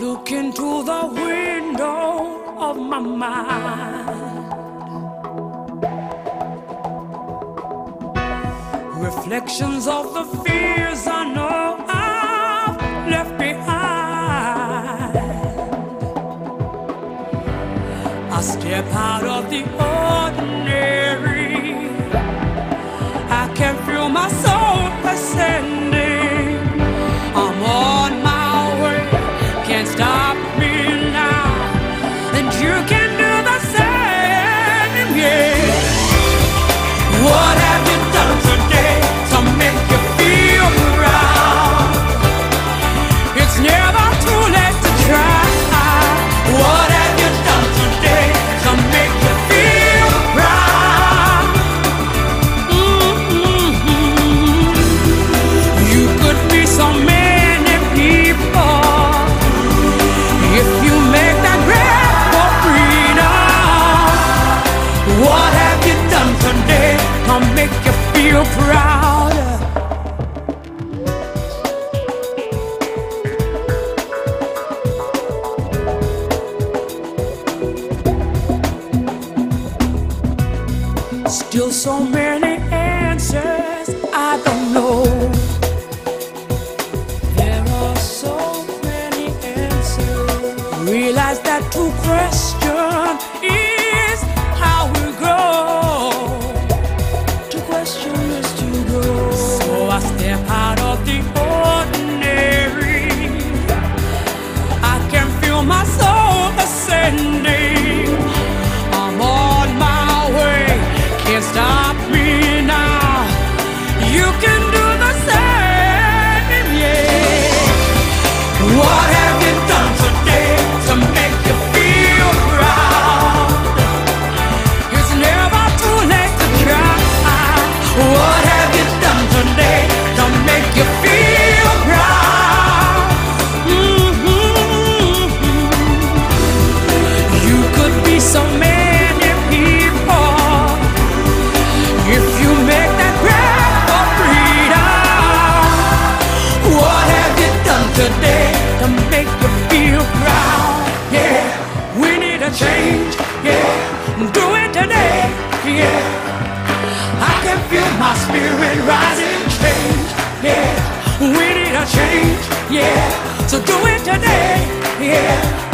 look into the window of my mind. Reflections of the fears I know I've left behind. I step out of the stop me now, and you can. Eu sou um me now. You can. to make you feel proud. Yeah, we need a change. Yeah, do it today. Yeah, I can feel my spirit rising. Change. Yeah, we need a change. Yeah, so do it today. Yeah.